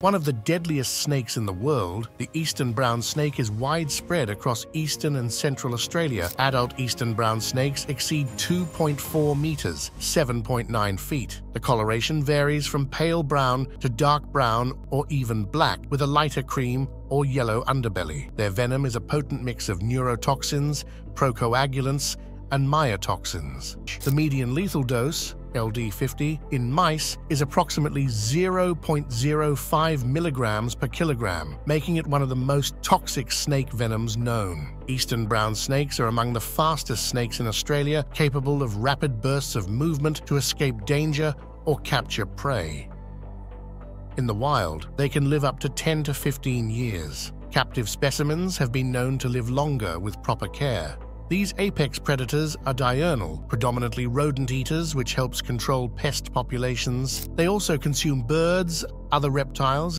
One of the deadliest snakes in the world, the eastern brown snake is widespread across eastern and central Australia. Adult eastern brown snakes exceed 2.4 meters, 7.9 feet. The coloration varies from pale brown to dark brown or even black, with a lighter cream or yellow underbelly. Their venom is a potent mix of neurotoxins, procoagulants, and myotoxins. The median lethal dose, LD50, in mice is approximately 0.05 milligrams per kilogram, making it one of the most toxic snake venoms known. Eastern brown snakes are among the fastest snakes in Australia, capable of rapid bursts of movement to escape danger or capture prey. In the wild, they can live up to 10 to 15 years. Captive specimens have been known to live longer with proper care. These apex predators are diurnal, predominantly rodent eaters, which helps control pest populations. They also consume birds, other reptiles,